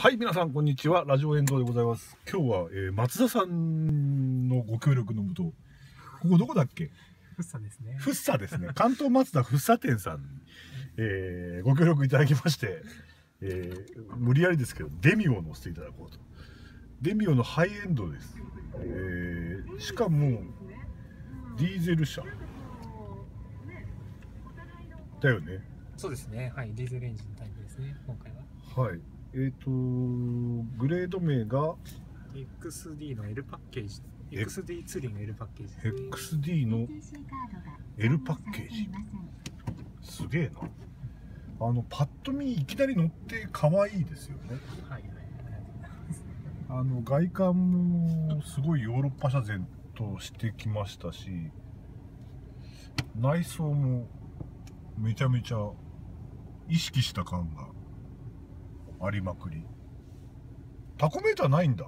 はい、皆さん、こんにちは。ラジオエンドでございます。今日は、えー松田さんのご協力のもと、ここどこだっけ？フッサですね。フッサですね。関東松田フッサ店さんに、えーご協力いただきまして、えー無理やりですけど、デミオを乗せていただこうと。デミオのハイエンドです。えーしかも、ディーゼル車。だよね。そうですね。はい。ディーゼルエンジンのタイプですね。今回は。はい。えっ、と、グレード名が XD の L パッケージ。え？XD ツーリング L パッケージ。XD の L パッケージ？すげえなあのパッと見いきなり乗って可愛いですよねはいはい。あの外観もすごいヨーロッパ車前としてきましたし内装もめちゃめちゃ意識した感がありまくりタコメーターないんだ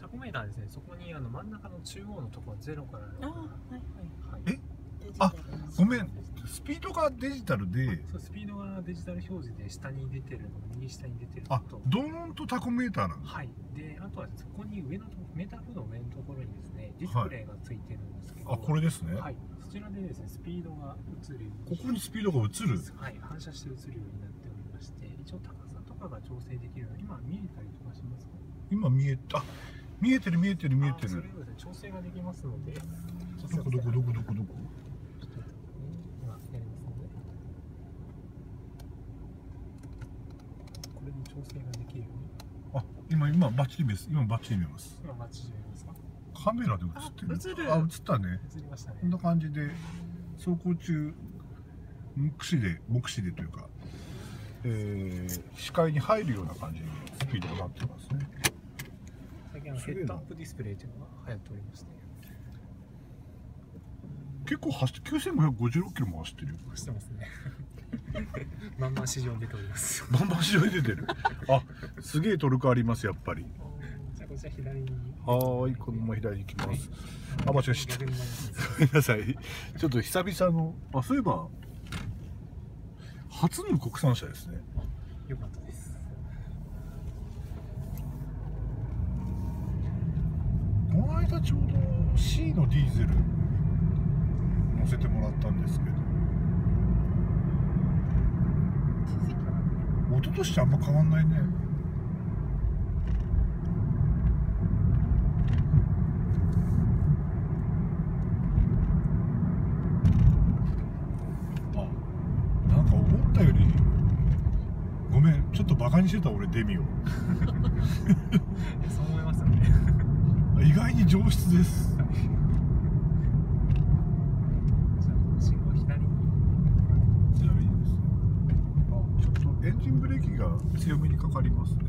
タコメーターですね。そこにあの真ん中の中央のところゼロから。あはいはいはい。えあごめんスピードがデジタルでそうスピードがデジタル表示で下に出てるの右下に出てるあのと。ドーンとタコメーターなんだはい。で、あとはそこに上のとメーターボードの上のところにですね、ディスプレイがついてるんですけど。あこれですね、はい。そちらでですね、スピードが映る。ここにスピードが映るはい、反射して映るようになっておりまして、一応高さが調整できる今見えたりとかしますか？今見えあ見えてる見えてる見えてる。ね、調整ができますので、どこどこどこどこどこ？今やりますので、これで調整ができるように、あ今今バッチリ見えます。今バッチリ見えます。今マッチしてみますか？カメラで映ってる。あ映る。あ映ったね。映りましたね。こん。な感じで走行中目視で目視でというか、えー視界に入るような感じにスピードがなってますね。最近ヘッドアップディスプレイというのが流行っておりまして、結構走って9556キロも走ってるよ。してますね。まんま市場に出ております。バンバン後ろに出てる。あすげえトルクありますやっぱり。じゃあこちら左に。はーいこのまま左に行きます。あ間違えちゃったごめんなさい。ちょっと久々の、あ、そういえば、初の国産車ですね。よかったです。この間ちょうど C のディーゼル乗せてもらったんですけど、一昨年とあんま変わんないね。あ、なんか思ったより、ごめん、ちょっとバカにしてた俺デミを。そう思いますよね。意外に上質です。信号左に。ちなみにですねあちょっとエンジンブレーキが強めにかかりますね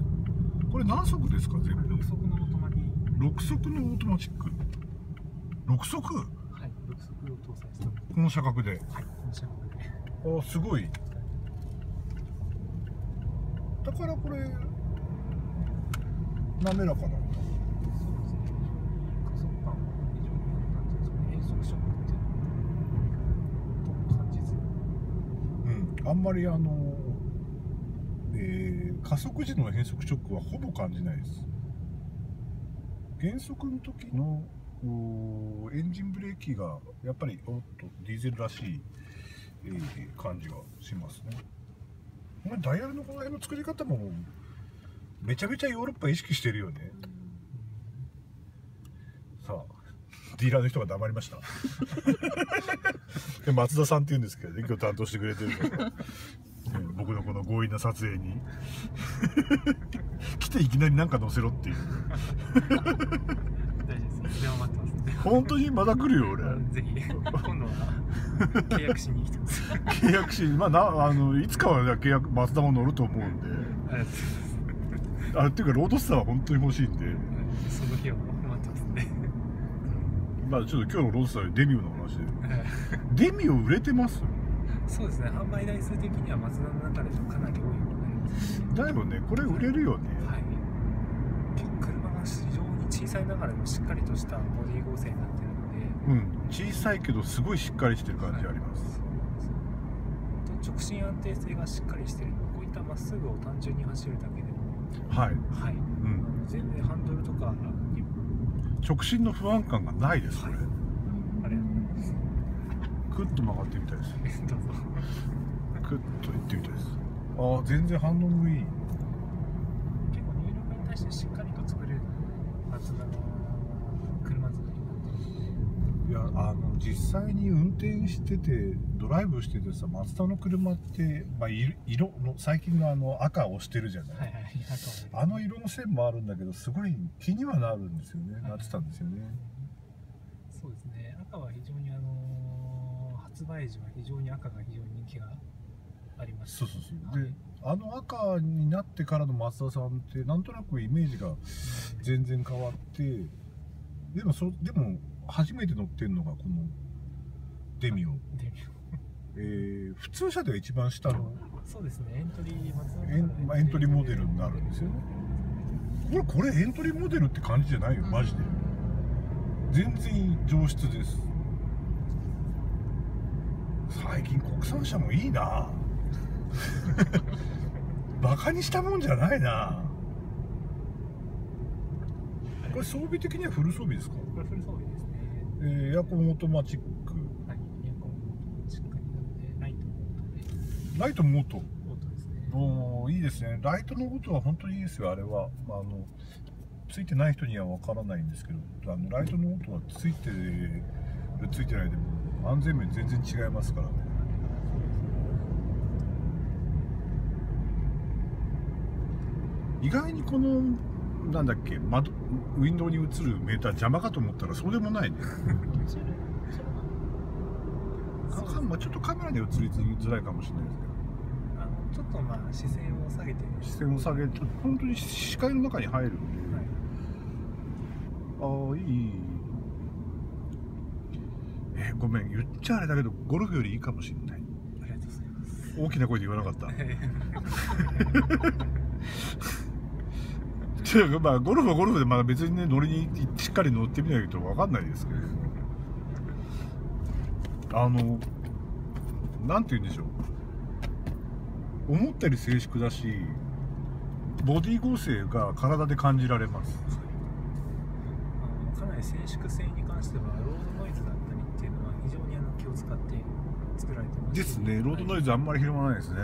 これ何速ですか全部？6速のオートマに、6速のオートマチック6速？はい、6速を搭載して。この車格ではい、この車両で。あすごいだからこれ滑らかなんだうですね。加速感は非常に、なんていうんです。ね、変速色ってと感じず、うん。あんまりあのえー加速時の変速ショックはほぼ感じないです。減速の時のおエンジンブレーキがやっぱりおっとディーゼルらしい、えー感じがしますね。ダイヤルのこの辺の作り方もめちゃめちゃヨーロッパ意識してるよね。さあディーラーの人が黙りました。で松田さんって言うんですけどね今日担当してくれてるの。僕のこの強引な撮影に。来ていきなりなんか載せろっていう。大丈夫です。いつでも待ってます。本当にまだ来るよ俺。ぜひ、今度は契約しに来てます。契約しまあなあのいつかはね契約松田も乗ると思うんでありがとうございます。あっていうかロードスターは本当に欲しいんでその日を待ってますんで。まあちょっと今日のロードスターでデミューの話でデミュー売れてます？そうですね、販売台数的にはマツダの中でもかなり多いものになります。だよねこれ売れるよねはい。車が非常に小さいながらもしっかりとしたボディ構成になっているうん。小さいけどすごいしっかりしてる感じあります、そうなんですよで直進安定性がしっかりしている。のでこういったまっすぐを単純に走るだけでも。はい、はい、うん、全然ハンドルとかに。直進の不安感がないですこれ、はい。あれ。クッと曲がってみたいです。どうぞ。クッと行ってみたいです。ああ全然反応もいい。結構入力に対してしっかりと作れるはずな車作りになってるのでいやあの実際に運転しててドライブしててさマツダの車って、まあ、色色の最近のあの赤をしてるじゃない、はいはいあの色の線もあるんだけどすごい気にはなるんですよね。なってたんですよね。そうですね。赤は非常にあの発売時は非常に赤が非常に人気がありましたそうそうそう。はい。であの赤になってからの松田さんってなんとなくイメージが全然変わってでもそでも初めて乗ってるのがこのデミオ、でえー普通車では一番下の。そうですね。エントリー松エン,、まあ、エントリーモデルになるんですよね。これこれエントリーモデルって感じじゃないよマジで。全然上質です。最近国産車もいいな。バカにしたもんじゃないな。これ装備的にはフル装備ですか、フル装備えーエアコンオートマチック。はいエアコンもしっかりなのでライトもオートで。ライトもオート？オートですね。おーいいですね。ライトのことは本当にいいですよ。あれは、まあ、あのついてない人にはわからないんですけどあのライトのオートはついてるついてないでも安全面全然違いますからね。意外にこのなんだっけ窓ウィンドウに映るメーター邪魔かと思ったらそうでもないね。まあちょっとカメラで映りづらいかもしれないですけど。あのちょっとまあ視線を下げて。視線を下げると本当に視界の中に入るんで、はい。ああいい。えごめん言っちゃあれだけどゴルフよりいいかもしれない。ありがとうございます。大きな声で言わなかった はちょっとまあゴルフはゴルフでまだ別にね乗りにしっかり乗ってみないと分かんないですけどあのなんて言うんでしょう。思ったより静粛だしボディ剛性が体で感じられます。あのかなり静粛性に関してはロードノイズだったりっていうのは非常にあの気を使って作られてます。ですね。ロードノイズズあんまり広まらないですね、で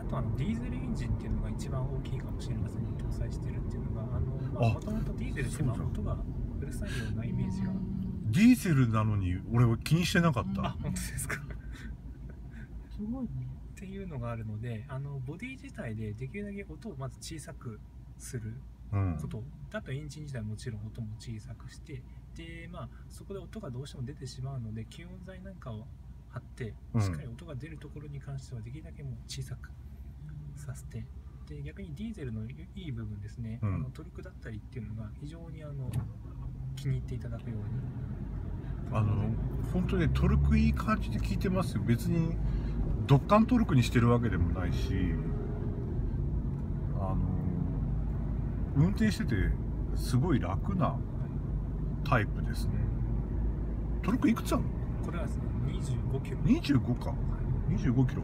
あとあのディーゼルエンジンっていうのが一番大きいかもしれませんね。搭載してるっていうのがもともとディーゼルってまあ音がうるさいようなイメージが。ディーゼルなのに俺は気にしてなかった、あ本当ですか。すごいね。っていうのがあるのであのボディ自体でできるだけ音をまず小さくするうん。こと。だとエンジン自体もちろん音も小さくして。でまあそこで音がどうしても出てしまうので吸音材なんかを貼ってうん。しっかり音が出るところに関してはできるだけもう小さくさせてで逆にディーゼルのいい部分ですね、うん。あのトルクだったりっていうのが非常にあの気に入っていただくように。あの本当にトルクいい感じで効いてますよ。別にドッカントルクにしてるわけでもないしあの運転しててすごい楽なタイプですね。トルクいくつあるの？これはですね25キロ。25か。25キロ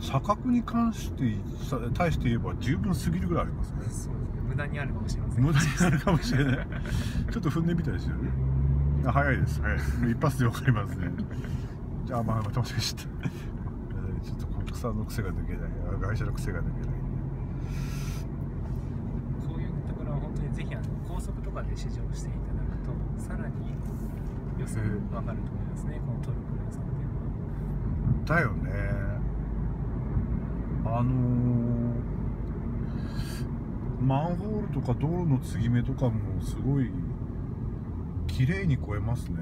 差角に関してさ対して言えば十分すぎるぐらいありますね。そうですね。無駄にあるかもしれません。無駄になるかもしれない。ちょっと踏んでみたりしてるあ早いです。早いです。一発でわかりますね。じゃあまあまた間違えちょっと国産の癖が抜けない。あ会社の癖が抜けない。そういうところは本当にぜひあの高速とかで試乗していただくとさらに良さが分かると思いますね、このトルクの良さっていうのは。だよねあのーマンホールとか道路の継ぎ目とかもすごい綺麗に超えますね。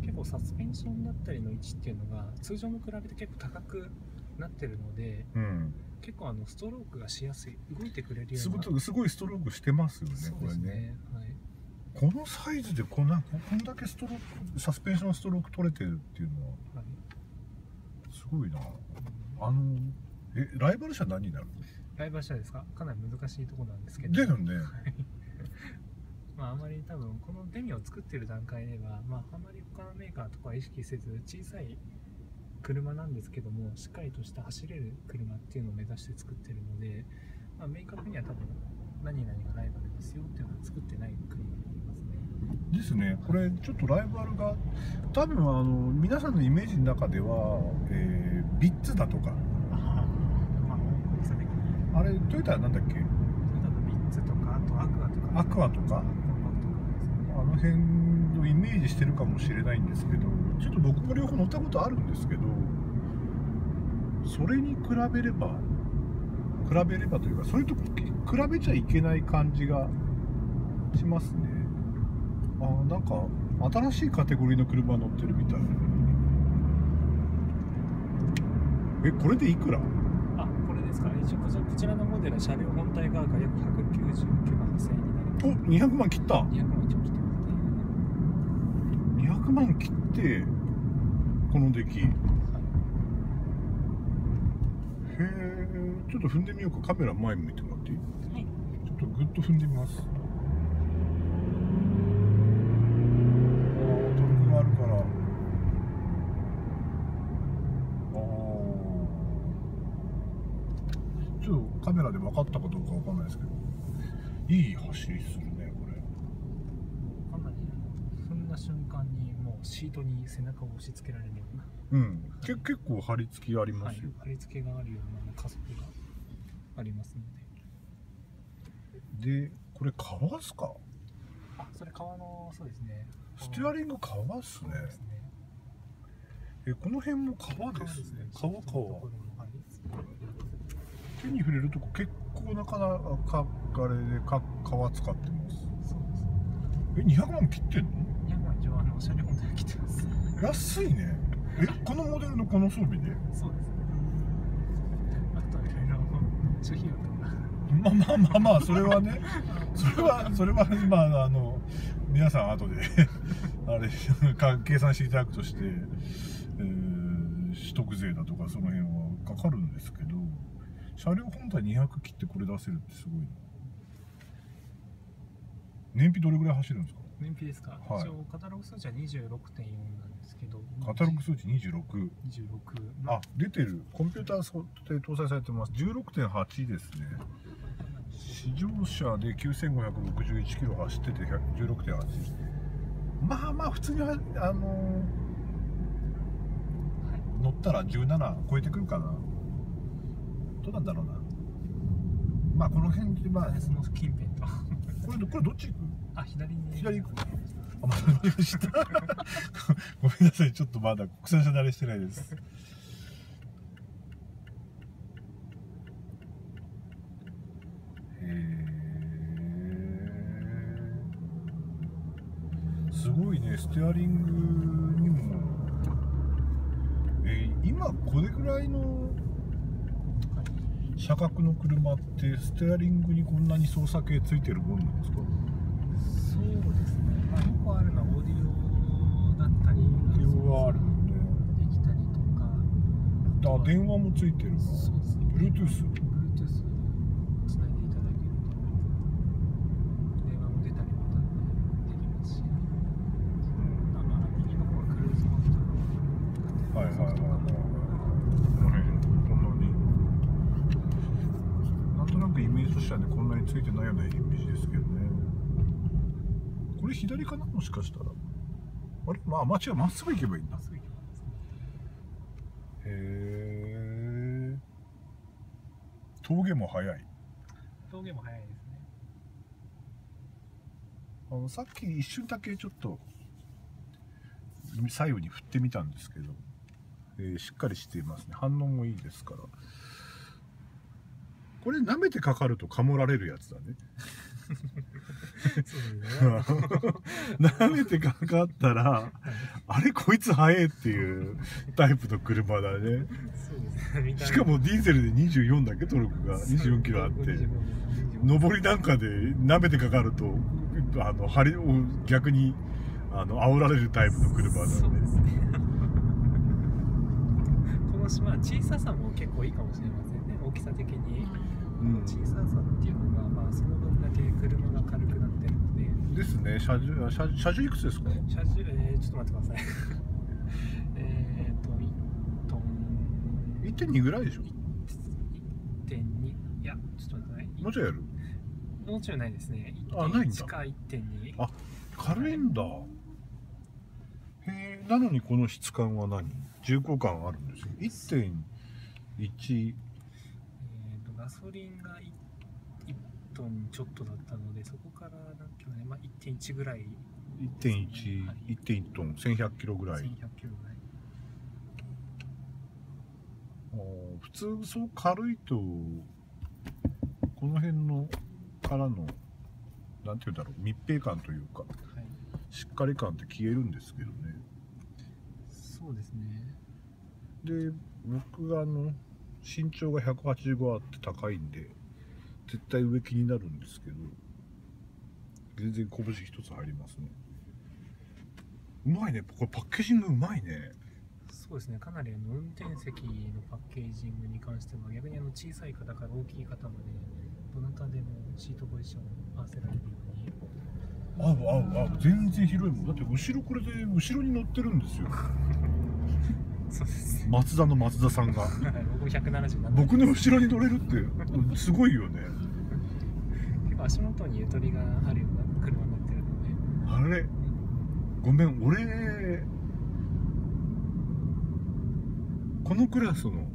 結構サスペンションだったりの位置っていうのが通常に比べて結構高くなってるのでうん。結構あのストロークがしやすい動いてくれるよすうなすごいストロークしてますよねこれね。はい。このサイズでこんなこんだけストロークサスペンションストローク取れてるっていうのははい。すごいなあのえライバル社何になるライバル社ですか？かなり難しいところなんですけのど。だよね。まああまり多分このデミを作ってる段階ではまああまり他のメーカーとかは意識せず小さい車なんですけどもしっかりとした走れる車っていうのを目指して作ってるので、まあ、明確には多分何々がライバルですよっていうのは作ってない車になりますねですね。これちょっとライバルが多分あの皆さんのイメージの中では、えービッツだとか。あまあれトヨタはなんだっけ？トヨタのビッツとかあとアクアとか。アクアとか？あの辺のイメージしてるかもしれないんですけどちょっと僕も両方乗ったことあるんですけどそれに比べれば比べればというかそれと比べちゃいけない感じがしますねあなんか新しいカテゴリーの車乗ってるみたい。えこれでいくら？あこれですか。一応こちらこちらのモデルは車両本体側が約199万8000円になります。お200万切った。200万一応切ってますね。200万切ってこの出来。へはい。えちょっと踏んでみようか。カメラ前向いてもらっていい？はい。ちょっとグッと踏んでみますあートルクがあるからあーちょっとカメラで分かったかどうか分かんないですけど。いい走りするねこれ。かなり踏んだ瞬間にもうシートに背中を押し付けられるような、うん。け結構張り付きありまはいすよ、、貼り付けがあるような加速がありますので。でこれ革っすか？あそれ革のそうですね。ステアリング革っすね。ね。えこの辺も革ですね。革シートのと革ころもはい手に触れるとこ結構なかなかあれでか革使ってます。そうです。え200万切ってんの？200万以上あの車両本体が来てます。安いね。えこのモデルのこの装備で？そうですね。あとはいろいろ諸費用とか。まあまあまあまあそれはね。それはそれはまああの皆さん後で あれか計算していただくとして、えー取得税だとかその辺はかかるんですけど車両本体200切ってこれ出せるってすごいな。燃費どれぐらい走るんですか？燃費ですか、はい。一応カタログ数値は26.4なんですけど。カタログ数値26 26あ出てる。コンピューターで搭載されてます。16.8ですね。試乗車で9561キロ走ってて16.8まあまあ普通にはあの乗ったら17超えてくるかなどうなんだろうな。まあこの辺でまあその近辺と。これこれどっち行く？あ左に。左行く？あまだ乗りました。ごめんなさいちょっとまだ国産車慣れしてないです。すごいね。ステアリングにも。えー今これぐらいの車格の車ってステアリングにこんなに操作系ついてるもんなんですか？そうですね、まあ、よくあるのはオーディオだったり電話あるよね。できたりとか。あ電話もついてるなそうですね。Bluetooth Bluetooth つないでいただけると電話も出たりまたできますしまあまあ右の方はクルーズモードとかはいはいはいはいこの辺こんなになんとなくイメージとしてはねこんなについてないようなイメージですけどね。これ左かな？もしかしたら。あれ？まあ間違いまっすぐ行けばいいんだ。へえ峠も速い。峠も速いですね。あのさっき一瞬だけちょっと左右に振ってみたんですけど、えーしっかりしていますね。反応もいいですからこれ舐めてかかるとかもられるやつだね。舐めてかかったらあれこいつ速えっていうタイプの車だね。しかもディーゼルで24だけ？トルクが。24キロあって。上りなんかで舐めてかかるとあの張りを逆にあの煽られるタイプの車だね。この島は小ささも結構いいかもしれませ小ささっていうのが、まあ、その分だけ車が軽くなってるので。ですね。車重車車重いくつですか？車重、えー、ちょっと待ってください。えっと1トン1.2ぐらいでしょ。1.2いやちょっと待ってねもうちょいやる？もうちょいないですね。あないんだ。1か1.2あ軽いんだ。へえなのにこの質感は何？重厚感あるんですよ1.1えー、とガソリンが 1, 1トンちょっとだったのでそこからなんキロね、まあ、1.1ぐらい。1.1、1.1トン、1100キロぐらい。1100キロぐらい。普通そう軽いと、この辺のからの、なんていうんだろう、密閉感というか、はい。しっかり感って消えるんですけどね。そうですね。で、僕があの、身長が185あって高いんで、絶対上気になるんですけど、全然拳一つ入りますね。うまいね。これパッケージングうまいね。そうですねかなりあの運転席のパッケージングに関しては逆にあの小さい方から大きい方までどなたでもシートポジションを合わせられるように合う合う合う全然広いもんだって後ろこれで後ろに乗ってるんですよ 松田の松田さんが。僕177僕の後ろに乗れるってすごいよね。結構足元にゆとりがあるような車になってるので。あれ？ごめん俺このクラスの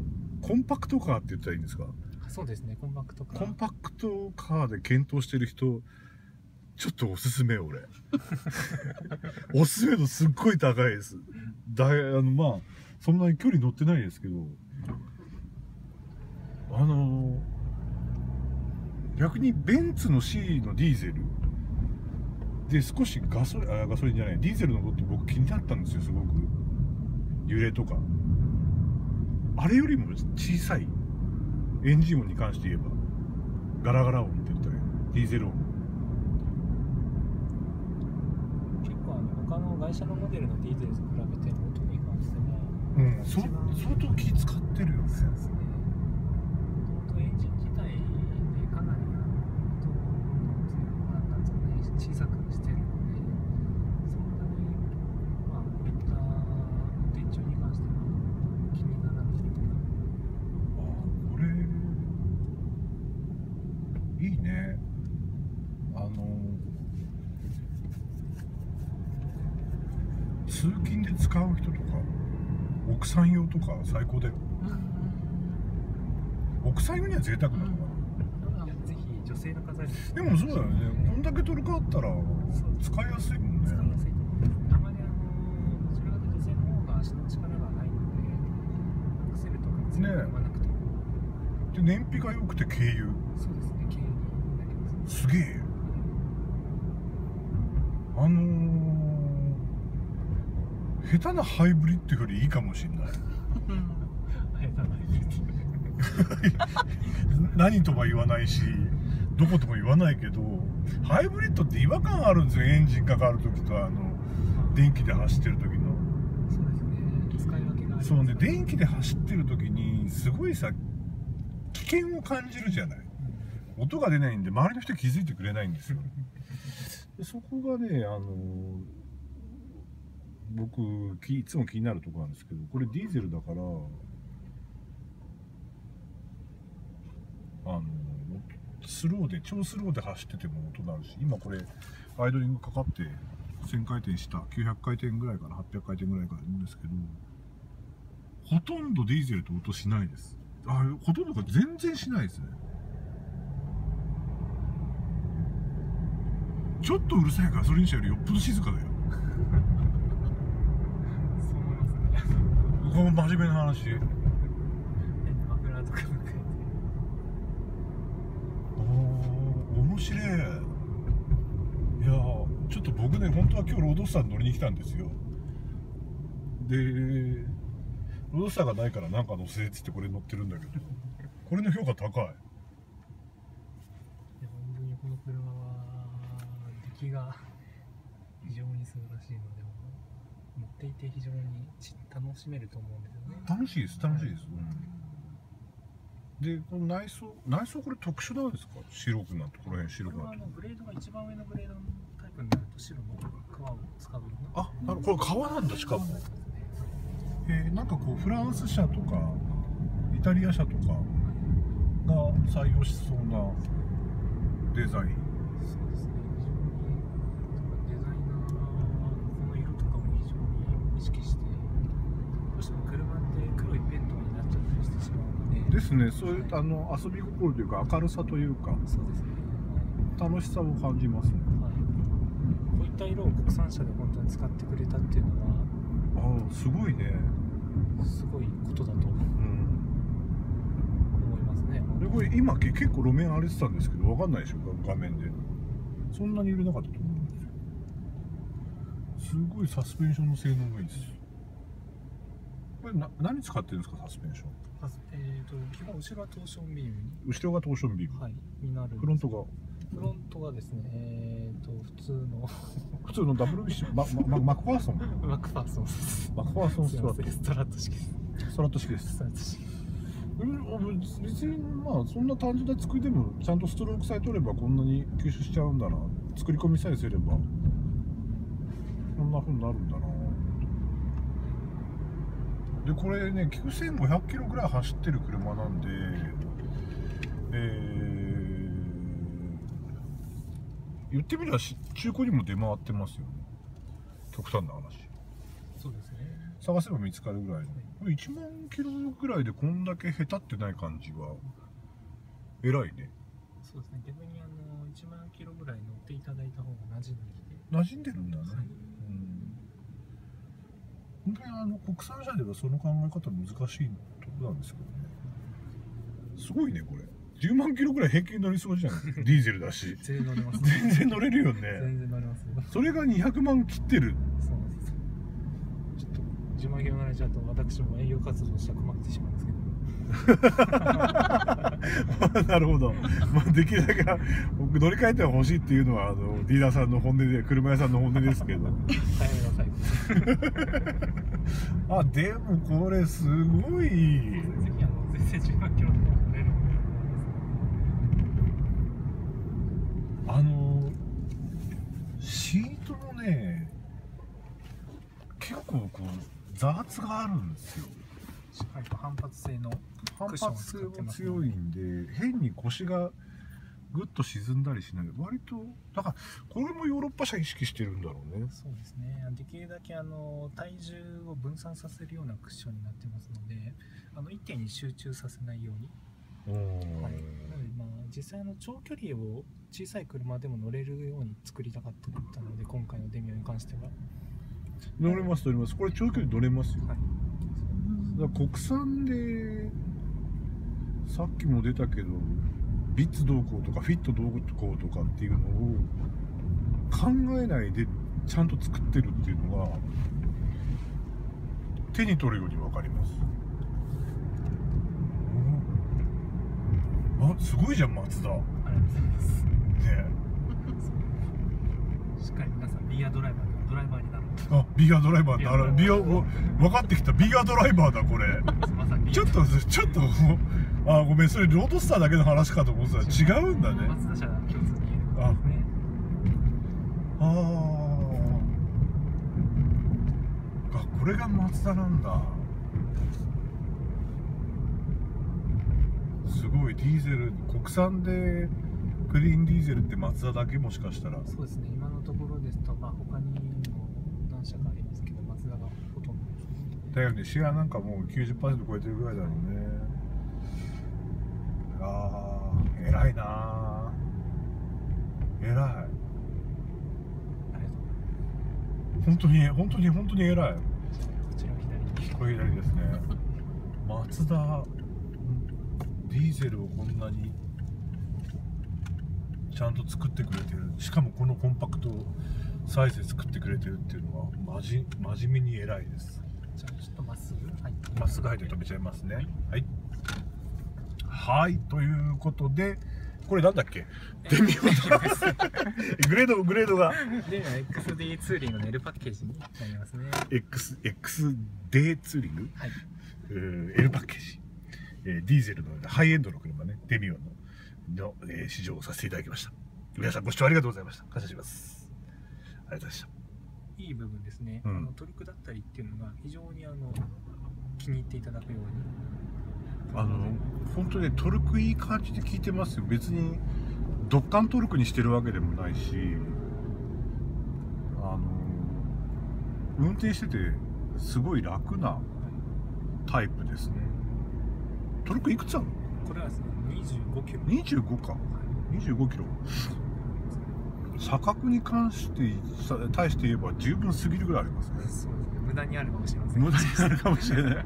コンパクトカーって言ったらいいんですか？そうですねコンパクトカー。コンパクトカーで検討してる人ちょっとおすすめ俺。おすすめ度すっごい高いです。だいあのまあそんなに距離乗ってないですけどあの逆にベンツの C のディーゼルで少しガソリンあガソリンじゃないディーゼルのことって僕気になったんですよすごく。揺れとか。あれよりも小さい。エンジン音に関して言えば。ガラガラ音って言ったらディーゼル音。結構あの他の会社のモデルのディーゼルと比べて音に関してはうん。そ相当気使ってるよねそうですねもともとエンジン自体でかなりあの音のまあなんつうのね小さくしてるのでそんなにまあこういった運転中に関しては気にならないあこれいいねあの通勤で使う人とか奥さん用とか最高だよ。奥さん用には贅沢なのかいやぜひ女性のでもそうだよね。こんだけトルクあったら使いやすいもんね。あまりあのどちらかと女性の方が足の力がないのでアクセルとか強くなくても、で燃費が良くて軽油。そうですね軽になりますすげえあのー、下手なハイブリッドよりいいかもしんない。何とは言わないしどことも言わないけどハイブリッドって違和感あるんですよエンジンかかる時とあの電気で走ってる時の。そうね電気で走ってる時にすごいさ危険を感じるじゃない。音が出ないんで周りの人気づいてくれないんですよ。でそこがねあの僕いつも気になるところなんですけどこれディーゼルだからあのスローで超スローで走ってても音鳴るし今これアイドリングかかって1000回転した900回転ぐらいから800回転ぐらいからいるんですけどほとんどディーゼルと音しないです。あほとんどが全然しないですね。ちょっとうるさいガソリン車よりよっぽど静かだよそう思いますねこの真面目な話。マフラーとかおー面白い。いやちょっと僕ね本当は今日ロードスターに乗りに来たんですよ。でロードスターがないからなんか乗せっつってこれ乗ってるんだけど。これの評価高い。いや本当にこの車は出来が非常に素晴らしいので。乗っていて非常にち楽しめると思うんですよね。楽しいです楽しいです、でこの内装内装これ特殊なんですか？白くなってこの辺白くなって。グレードが一番上のグレードのタイプになると白の革を使うあなるこれ革なんだしかも。えーなんかこうフランス車とかイタリア車とかが採用しそうなデザインそうですね非常にデザイナーのこの色とかも非常に意識してどうしても車って黒いペントになっちゃったりしてしまうのでですね。そういうあの遊び心というか明るさというかそうですね楽しさを感じますね。はい、こういった色を国産車で本当に使ってくれたっていうのはああすごいね。すごいことだとうん思いますね。でこれ今け結構路面荒れてたんですけど分かんないでしょ画面で。そんなに揺れなかったと思うんですよ。すごいサスペンションの性能がいいですこれな何使ってるんですかサスペンション？えー、と基本後ろはトーションビームに、後ろがトーションビーム、はい、になるんです。フロントが。フロントがですねえー、と普通の。普通のダブルビッシュママママクファーソン？マックファーソンです。マクファーソンすいストラットトラット式です。ストラット式です。ストラット式うん別にまあそんな単純な作りでもちゃんとストロークさえ取ればこんなに吸収しちゃうんだな。作り込みさえすればこんな風になるんだなでこれね9500キロぐらい走ってる車なんでえー、言ってみればし中古にも出回ってますよね。極端な話。そうですね。探せば見つかるぐらいの。これ1万キロぐらいでこんだけ下手ってない感じは偉いね。そうですね。逆にあの1万キロぐらい乗っていただいた方が馴染んで。きて馴染んでるんだね、はい。うん本当にあの国産車ではその考え方難しいとこなんですけどね。すごいねこれ。10万キロぐらい平均乗りそうじゃん。ディーゼルだし。全然乗れます全然乗れるよね。全然乗れますそれが200万切ってる。そうなんですちょっと自慢げに乗られちゃうと私も営業活動したら困ってしまうんですけど なるほど、まあ、できるだけ僕乗り換えては欲しいっていうのはあのディーラーさんの本音で車屋さんの本音ですけど。あでもこれすごい。ぜひあの全然10万キロとか乗れるのであのシートもね結構こう座圧があるんですよ。しっかりと反発性の反発性も強いんで変に腰がぐっと沈んだりしない。割とだからこれもヨーロッパ車意識してるんだろうね。そうですね。できるだけあの体重を分散させるようなクッションになってますのであの一点に集中させないように。うん。はい、なのでまあ実際の長距離を小さい車でも乗れるように作りたかったので今回のデミオに関しては、乗れます乗れます。これ長距離乗れますよ。はい、だから国産でさっきも出たけどビッツどうこうとかフィットどうこうとかっていうのを考えないでちゃんと作ってるっていうのが手に取るように分かります。うん。あすごいじゃん松田ねありがとうございます。しっかり皆さんビアドライバーのドライバーになるあビアドライバーだあらビアお分かってきた。ビアドライバーだこれ。ちょっとちょっとあごめんそれロードスターだけの話かと思ってた。ら違うんだね。あ。ー。あこれが松田なんだ。すごいディーゼル国産でクリーンディーゼルって松田だけもしかしたら。そうですね。今のところですと、まあ、他にも何社かありますけど松田がほとんどだよね。シェアなんかもう90%超えてるぐらいだろうねああ偉いな。あ偉い。本当に本当に本当に偉い。こちら左にこれ左ですね。松田ディーゼルをこんなにちゃんと作ってくれてる。しかもこのコンパクトサイズで作ってくれてるっていうのはまじ真面目に偉いです。じゃあちょっとまっすぐはいまっすぐ入って止めちゃいますね。はいはいということでこれなんだっけ？デミオグレードグレードが。で XD ツーリングの L パッケージになりますね。X XD ツーリング？はい。えー L パッケージ、えーディーゼルのハイエンドの車ね、デミオンのの、えー試乗をさせていただきました。皆さんご視聴ありがとうございました。感謝します。ありがとうございました。いい部分ですね、うん。あのトリックだったりっていうのが非常にあの気に入っていただくようにあの本当にトルクいい感じで効いてますよ。別にドッカントルクにしてるわけでもないしあの運転しててすごい楽なタイプですね。トルクいくつあるの？これはですね25キロ。25か。25キロ。差角に関してさ対して言えば十分すぎるぐらいありますね。そうですね。無駄にあるかもしれません。無駄になるかもしれない。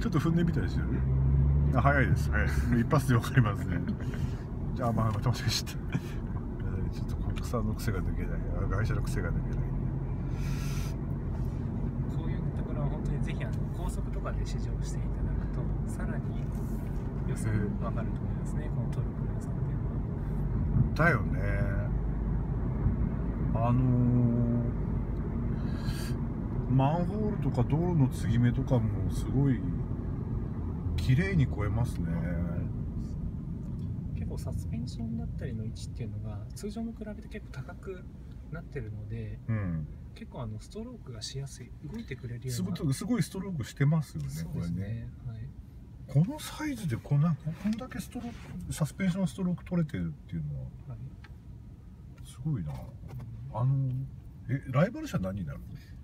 ちょっと踏んでみたいですよねあ早いです。早いです。一発で分かりますね。じゃあまあまた間違えちゃったえーちょっと国産の癖が抜けない。あ会社の癖が抜けないこういうところは本当にぜひあの高速とかで試乗していただくとさらに良さが分かると思いますね。このトルクの良さっていうのは。だよね。あのーマンホールとか道路の継ぎ目とかもすごい綺麗に超えますね。結構サスペンションだったりの位置っていうのが通常に比べて結構高くなってるのでうん。結構あのストロークがしやすい動いてくれるよすうなごすごいストロークしてますよねそうこれね。はい。このサイズでこんなこんだけストロークサスペンションストローク取れてるっていうのははい。すごいな。あのえライバル車何になる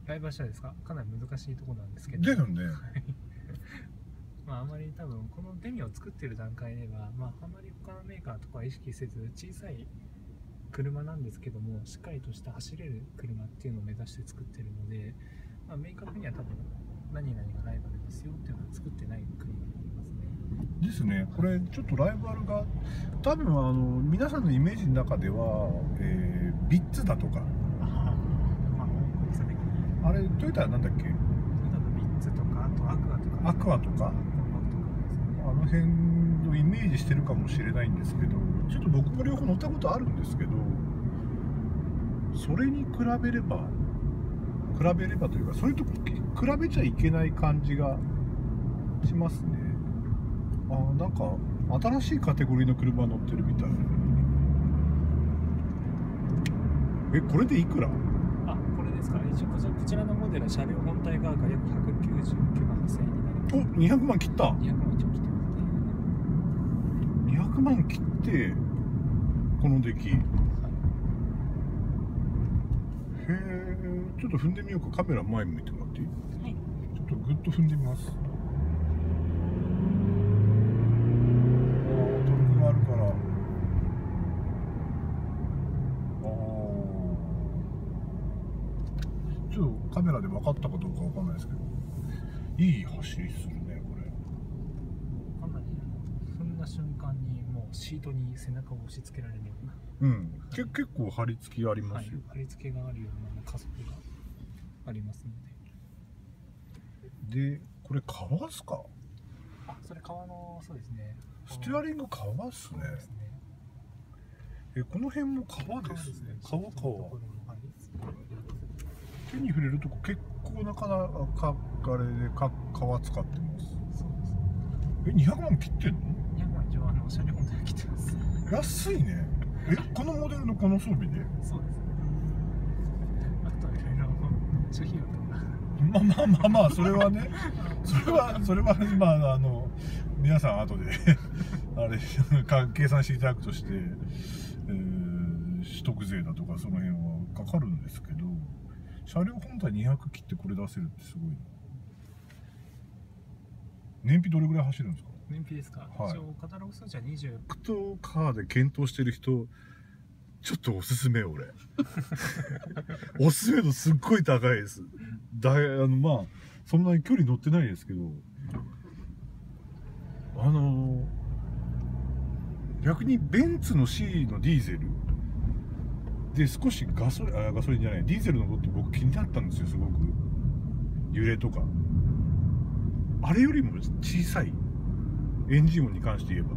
ライバル車ですか？かなり難しいところなんですけど。だよねまああまり多分このデミを作ってる段階ではまああまり他のメーカーとかは意識せず小さい車なんですけどもしっかりとした走れる車っていうのを目指して作ってるので、まあ、明確には多分何々がライバルですよっていうのは作ってない車になりますね。ですね。これちょっとライバルが多分あの皆さんのイメージの中では、えービッツだとか。まあ大きさ的に。あれトヨタはなんだっけ？トヨタのビッツとかあとアクアとか。アクアとかの辺をイメージしてるかもしれないんですけどちょっと僕も両方乗ったことあるんですけどそれに比べれば比べればというかそれと比べちゃいけない感じがしますね。あなんか新しいカテゴリーの車乗ってるみたい。えこれでいくら？あこれですか。一応こちらのモデル車両本体側が約199万8000円になります。お200万切った。200万切った。100万切ってこの出来、は、へえちょっと踏んでみようか。カメラ前向いてもらっていい、はい、ちょっとグッと踏んでみます。トルクがあるから。ちょっとカメラで分かったかどうか分かんないですけど。いい走りするねこれ。瞬間にもうシートに背中を押し付けられるような、うん。け結構張り付きありまはい。すよ、、貼り付けがあるような加速がありますので。でこれ革っすか？あそれ革のそうですね。ステアリング革っすね。すね。えこの辺も革ですね。革革手に触れるとこ結構なかなかあれでか革使ってますそうですえ200万切ってんの200万以上あの車両本体が来てます。安いね。えこのモデルのこの装備で？そうですね。あとはいろいろ諸費用とか。まあまあまあまあそれはね。それはそれはまああの皆さん後で あれか計算していただくとして、えー取得税だとかその辺はかかるんですけど車両本体200切ってこれ出せるってすごいな燃費どれぐらい走るんですか？燃費ですか、はい。一応カタログ数値は20クトカーで検討してる人ちょっとおすすめ俺。おすすめ度すっごい高いです。だいあのまあそんなに距離乗ってないですけどあの逆にベンツの C のディーゼルで少しガソリンあガソリンじゃないディーゼルのことって僕気になったんですよすごく。揺れとか。あれよりも小さいエンジン音に関して言えば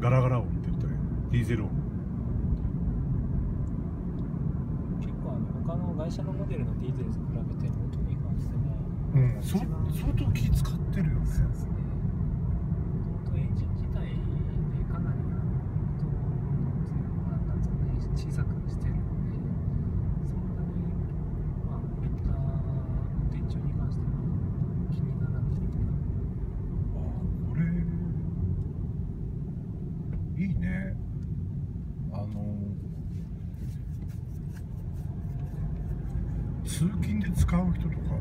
ガラガラ音って言ったらディーゼル音。結構あの他の会社のモデルのディーゼルと比べて音に関してはうん。そ相当気使ってるよね。そ小さくしてるのでそんなにまあこういった運転中に関しては気にならないというかあこれいいねあの通勤で使う人とか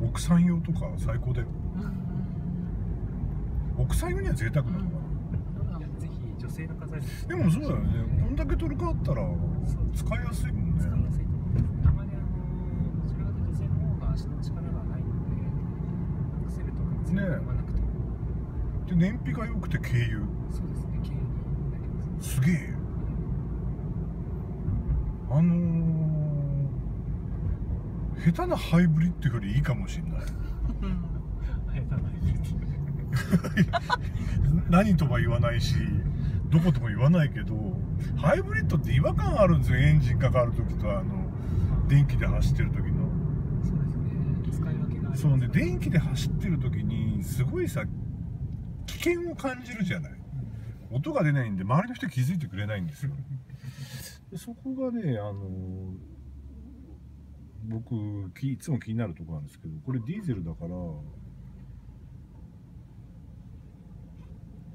奥さん用とか最高だよ。奥さん用には贅沢な。のかいやぜひ女性の方に。なでもそうだよね。こんだけ取るかあったら使いやすいもん使いやねすいと思いますあまりあのどちらかと女性の方が足の力がないのでアクセルとか強く踏まなくても、で燃費が良くて軽油。そうですね軽になります。すげえあのー、下手なハイブリッドよりいいかもしんない。何とは言わないしどことも言わないけどハイブリッドって違和感あるんですよエンジンかかる時とあの電気で走ってる時の。そうね電気で走ってる時にすごいさ危険を感じるじゃない。音が出ないんで周りの人気づいてくれないんですよ。でそこがねあの僕いつも気になるところなんですけどこれディーゼルだから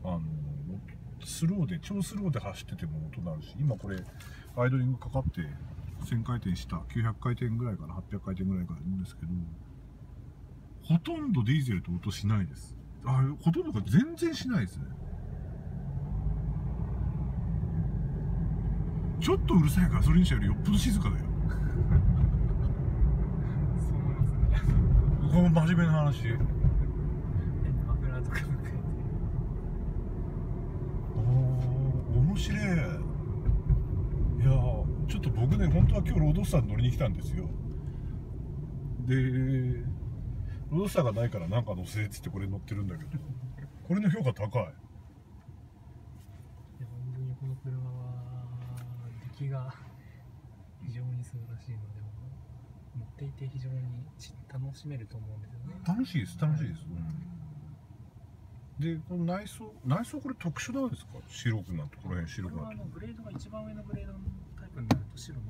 あのスローで超スローで走ってても音鳴るし今これアイドリングかかって1000回転した900回転ぐらいから800回転ぐらいからいるんですけどほとんどディーゼルと音しないです。あほとんどが全然しないですね。ちょっとうるさいガソリン車よりよっぽど静かだよそう思いますねこれ真面目な話。変なマフラーとかおー面白い。いやちょっと僕ね本当は今日ロードスター乗りに来たんですよ。でロードスターがないからなんか乗せっつってこれ乗ってるんだけど。これの評価高いいや本当にこの車は出来が非常に素晴らしいので乗っていて非常にち楽しめると思うんですよね。楽しいです楽しいです、でこの内装内装これ特殊なんですか？白くなってこの辺白くなって。これはあのブレードが一番上のブレードのタイプになると白の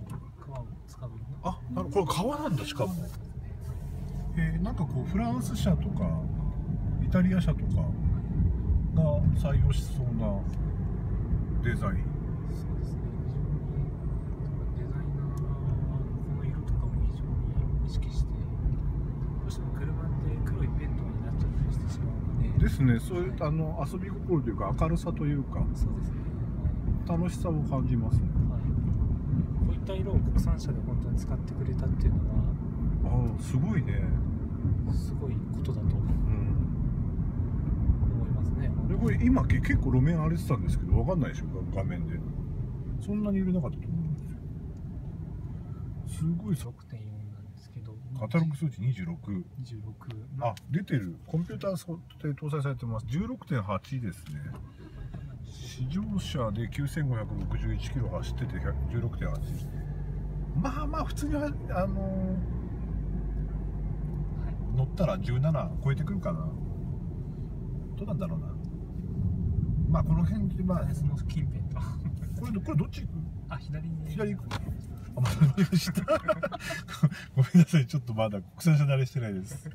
革を使うあなるこれ革なんだしかも。えーなんかこうフランス車とかイタリア車とかが採用しそうなデザインそうですね非常にデザイナーはこの色とかも非常に意識してどうしても車って黒いペントになっちゃったりしてしまうので。ですねそういうあの遊び心というか明るさというかそうですね。楽しさを感じますね。はい、こういった色を国産車で本当に使ってくれたっていうのはああすごいね。すごいことだとうん思いますね。でこれ今け結構路面荒れてたんですけど分かんないでしょ画面で。そんなに揺れなかったと思うんですよ。すごいさ6.4なんですけど、カタログ数値26 26あ出てる。コンピューターで搭載されてます。16.8ですね。試乗車で9561キロ走ってて16.8まあまあ普通にはあのー乗ったら17超えてくるかな。どうなんだろうな。まあこの辺でまあその近辺と。これこれどっち行く？あ、左に。左行くあ、まだ乗りました。ごめんなさい、ちょっとまだ国産車慣れしてないです。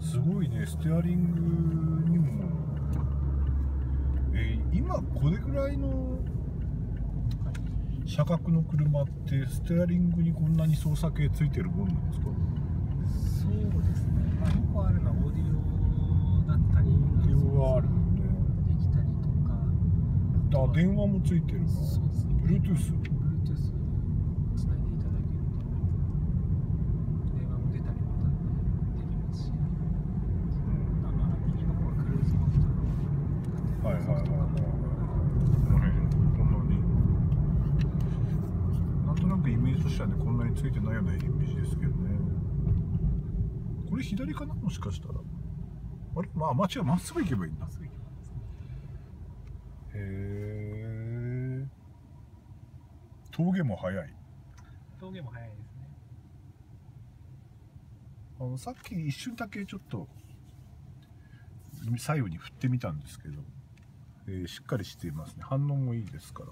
すごいね、ステアリングにも。えー今これぐらいの車格の車ってステアリングにこんなに操作系ついてるもんなんですか？そうですね。まあ、よくあるのはオーディオだったり、UR ねできたりとか。あ電話もついてるなそうですね。Bluetooth Bluetooth つないでいただけると、電話も出たりまたできますし、まあまあ、右の方はクルーズコントロールはいはいはいはいこの辺こんなになんとなくイメージとしてはねこんなについてないようなイメージですけどねこれ左かな？もしかしたら。あれ？まあ間違いまっすぐ行けばいいんだ。へえ峠も速い。峠も速いですね。あのさっき一瞬だけちょっと左右に振ってみたんですけど、えーしっかりしていますね。反応もいいですから。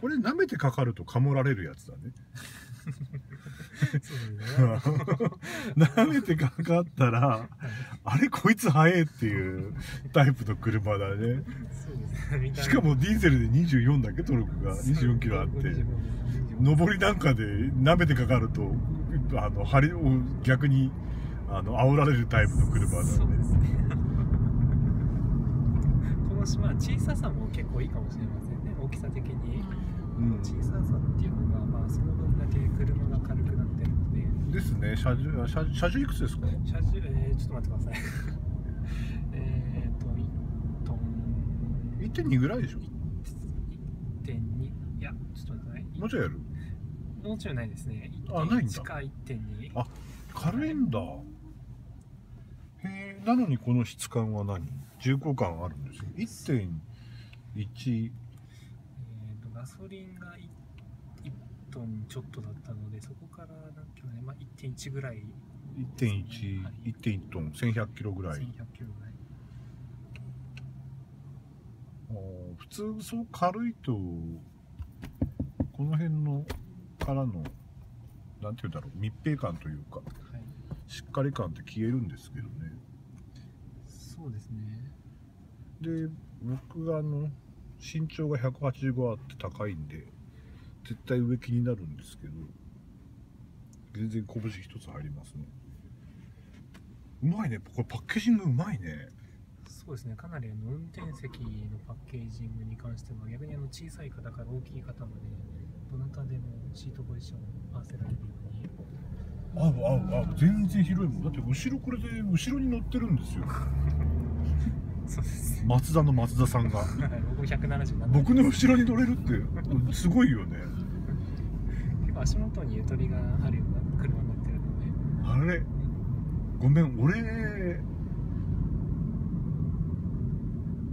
これ舐めてかかるとかもられるやつだね 舐めてかかったらあれこいつ速えっていうタイプの車だね。しかもディーゼルで24だけ？トルクが。24キロあって。上りなんかで舐めてかかるとあの張りを逆にあの煽られるタイプの車だね。この島小ささも結構いいかもしれませんね。大きさ的に。うん。小ささっていうのがまあその分だけ車が軽くなってるのでですね。車重あ車車重いくつですか？車重えー、ちょっと待ってください。えっと1トン。1.2ぐらいでしょ？1.2いやちょっと待ってください。もうちょいやる？もうちょいないですね。あないんだ。1か1.2あ軽いんだ。へえなのにこの質感は何？重厚感あるんですよ1.1えー、とガソリンが 1, トンちょっとだったのでそこからなんキロね、まあ、1.1ぐらい。1.1、1.1トン、1100キロぐらい。1100キロぐらい。普通そう軽いと、この辺のからの、なんていうんだろう、密閉感というか、はい。しっかり感って消えるんですけどね。そうですね。で、僕があの、身長が185あって高いんで、絶対上気になるんですけど、全然拳一つ入りますね。うまいね。これパッケージングうまいね。そうですねかなりあの運転席のパッケージングに関しては逆にあの小さい方から大きい方までどなたでもシートポジションを合わせられるように合う合う合う全然広いもんだって後ろこれで後ろに乗ってるんですよ そうです。松田の松田さんが。僕177僕の後ろに乗れるってすごいよね。結構足元にゆとりがあるような車になってるので。あれ？ごめん俺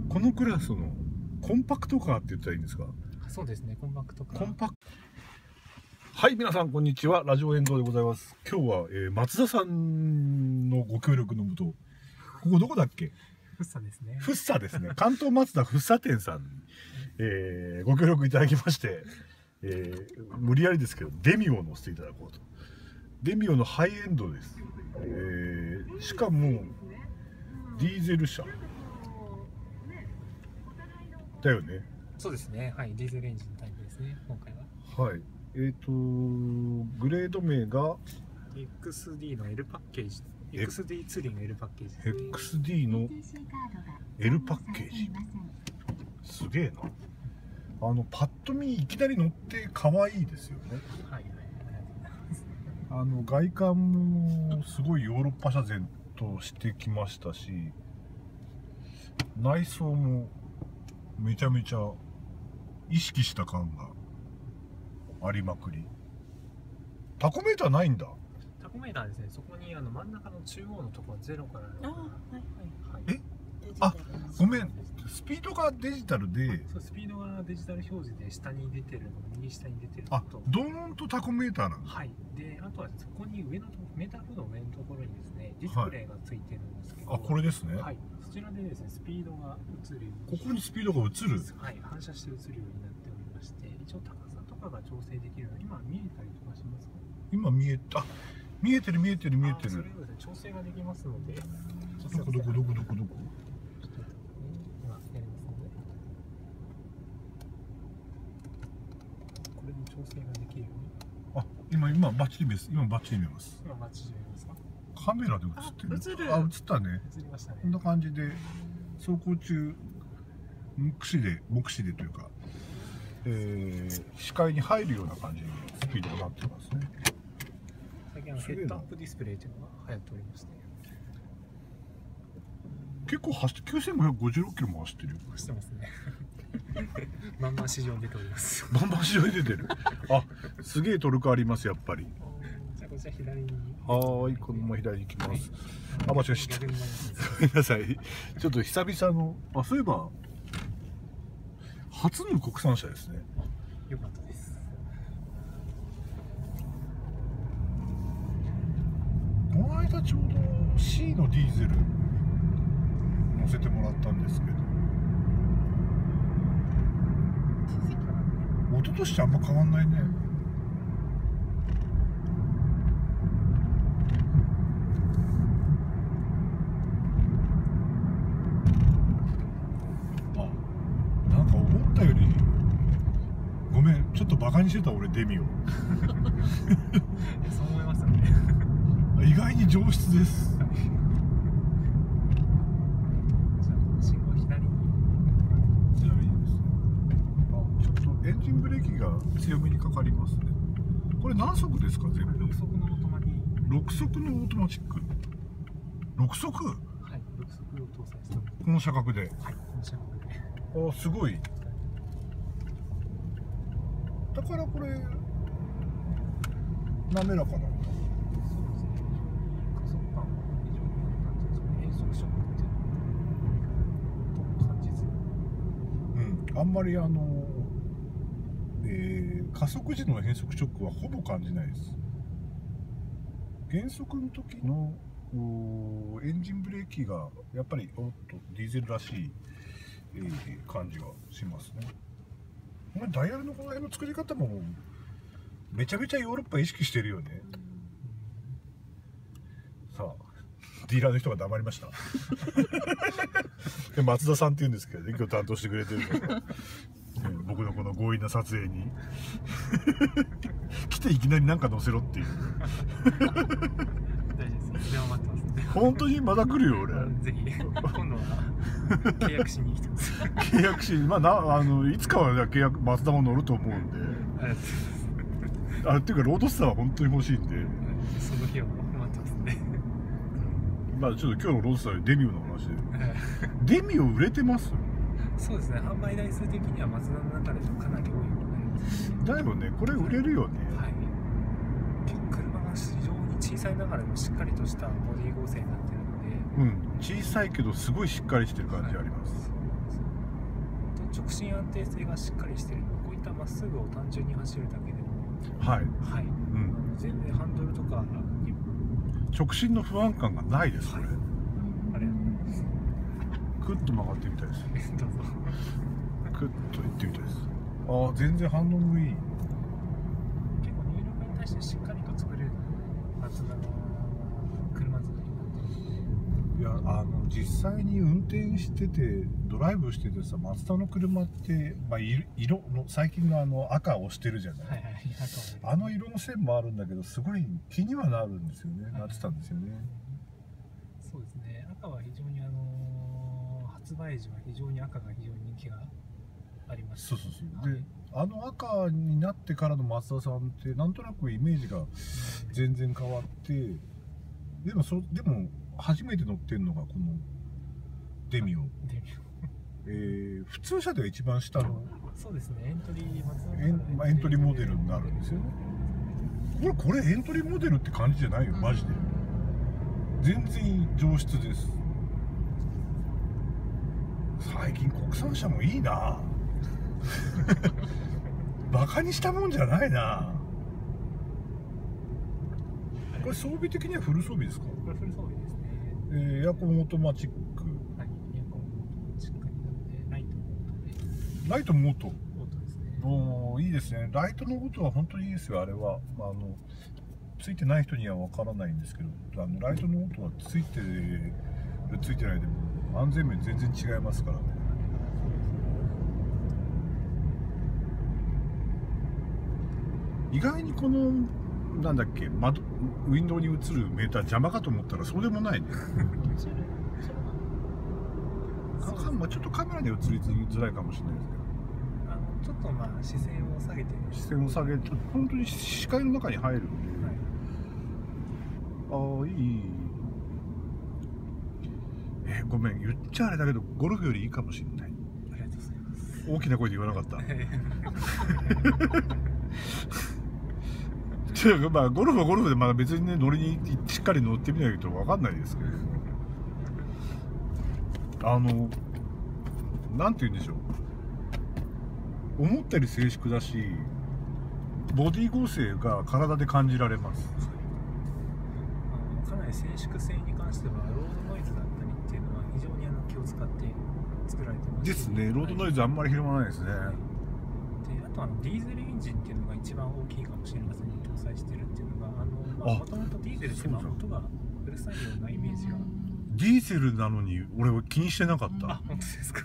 このクラスのコンパクトカーって言ったらいいんですか？そうですねコンパクトカー。コンパクはい皆さんこんにちは。ラジオ遠藤でございます。今日は、えー松田さんのご協力のもとここどこだっけ？フッサですねフッサですね。関東松田フッサ店さんに、えーご協力いただきまして、えー無理やりですけど、デミオを乗せていただこうと。デミオのハイエンドです。えーしかも、ディーゼル車。だよね。そうですねはいディーゼルエンジンのタイプですね今回ははい。えっ、と、グレード名が XD の L パッケージえ XD ツーリング L パッケージ XD の L パッケージ。すげえな。あの、パッと見いきなり乗って可愛いですよね。はいあの外観もすごいヨーロッパ車前としてきましたし内装もめちゃめちゃ意識した感がありまくりタコメーターないんだタコメーターですね。そこにあの真ん中の中央のところゼロからあはいはい。はいえあごめん。スピードがデジタル？でそうスピードがデジタル表示で下に出てるの右下に出てるのあとドーンとタコメーターなんだはい。であとはそこに上のとメーターボードの上のところにですねディスプレイがついてるんですけど、あこれですね、はい。そちらでですねスピードが映るこに。こにスピードが映る？はい。反射して映るようになっておりまして一応高さとかが調整できる今見えたりとかしますか？今見えた。あ見えてる見えてる見えてる。調整ができますので。どこどこどこどこどこ？これで調整ができるように。あ今今バッチリ見えます。今バッチリ見えます。今マッチしてみますか？カメラで映ってる。あ映ったね。映りましたね。こんな感じで走行中目視で目視でというか、えー視界に入るような感じにスピードがなってますねあヘッドアップディスプレイというのが流行っておりまして結構走って9556キロも走ってるよ。してますね。まんま市場に出ております。バンバン後ろに出てる。あすげえトルクありますやっぱり。じゃあこちら左に。はーいこのまま左に行きます。あ間違えちゃったごめんなさい。ちょっと久々のあそういえば初の国産車ですね。よかったですこの間ちょうど C のディーゼル乗せてもらったんですけど。音としてあんま変わんないね。あなんか思ったよりごめんちょっとバカにしてた俺デミオ そう思いますよね意外に上質です。エンジンブレーキが強めにかかりますね。これ何速ですか全部？で6速のオートマに6速のオートマチック。6速？はい6速を搭載してこの車格で。はいこの車両で。あすごい。だからこれ滑らかなそうですね加速感は非常になんていうんですかね変速ショックってとも感じずうあんまりあのえー加速時の変速ショックはほぼ感じないです。減速の時のエンジンブレーキがやっぱりおっとディーゼルらしい、えー感じがしますね。ダイヤルのこの辺の作り方もめちゃめちゃヨーロッパ意識してるよねさあディーラーの人が黙りました。で松田さんって言うんですけどね今日担当してくれてるの。僕のこの強引な撮影に。来ていきなりなんか載せろっていう。大丈夫です。電話待ってます本当にまだ来るよ俺。ぜひ。今度は契約しに来てます。契約しまあなあのいつかは契約松田も乗ると思うんで。あっていうかロードスターは本当に欲しいんで。その日を待ってますんでまあちょっと今日のロスタデミオの話で。デミオ売れてます？そうですね。販売台数的にはマツダの中でもかなり多いものになりますしだよね。これ売れるよね。はい。車が非常に小さいながらもしっかりとしたボディ構成になってるので。うん。小さいけどすごいしっかりしてる感じあります、そうなんですよで直進安定性がしっかりしてるこういったまっすぐを単純に走るだけでも。はい、はい、うん、全然ハンドルとかに直進の不安感がないですこれ、はい。あれ。クッと曲がってみたいです。どうぞクッと行ってみたいです。ああ全然反応もいい。結構入力に対してしっかりと作れるマツダの車作りになってるのでいやあの実際に運転しててドライブしててさマツダの車って、まあ、色色の最近のあの赤をしてるじゃない、はいはいあの色の線もあるんだけどすごい気にはなるんですよね。なってたんですよね。そうですね。赤は非常にあの発売時は非常に赤が非常に人気がありましたそうそうそう。はい。であの赤になってからの松田さんってなんとなくイメージが全然変わってでもそでも初めて乗ってるのがこのデミオ、でえー普通車では一番下の。そうですね。エントリーエン,、まあ、エントリーモデルになるんですよね。これこれエントリーモデルって感じじゃないよマジで。全然上質です。最近国産車もいいな。バカにしたもんじゃないな。これ装備的にはフル装備ですか、これフル装備えーエアコンオートマチック。はいエアコンもしっかりなのでライトもオートで。ライトもオート？オートですね。おーいいですね。ライトのことは本当にいいですよ。あれは、まあ、あのついてない人にはわからないんですけどあのライトの音はついてるついてないでも安全面全然違いますからね。意外にこのなんだっけ窓ウィンドウに映るメーター邪魔かと思ったらそうでもないね。まあちょっとカメラで映りづらいかもしれないですけど。あのちょっとまあ視線を下げて。視線を下げると本当に視界の中に入るんで、はい。ああいい。えごめん言っちゃあれだけどゴルフよりいいかもしれない。ありがとうございます。大きな声で言わなかった ちょまあゴルフはゴルフでまだ別にね乗りにしっかり乗ってみないと分かんないですけど。あのなんて言うんでしょう。思ったより静粛だしボディ剛性が体で感じられます。かなり静粛性に関してはロードノイズだったりっていうのは非常にあの気を使って作られてますですね。ロードノイズあんまり広まらないですね。であとあのディーゼルエンジンっていうのが一番大きいかもしれませんね。搭載してるっていうのがもともとディーゼルって音がうるさいようなイメージが。ディーゼルなのに俺は気にしてなかった、あ本当ですか。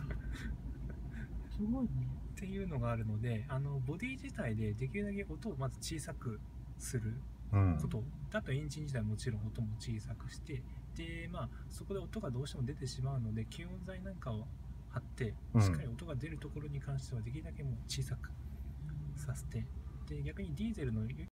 すごいね。っていうのがあるのであのボディ自体でできるだけ音をまず小さくするうん。こと。だとエンジン自体もちろん音も小さくして。でまあそこで音がどうしても出てしまうので吸音材なんかを貼ってうん。しっかり音が出るところに関してはできるだけもう小さくさせて。で逆にディーゼルの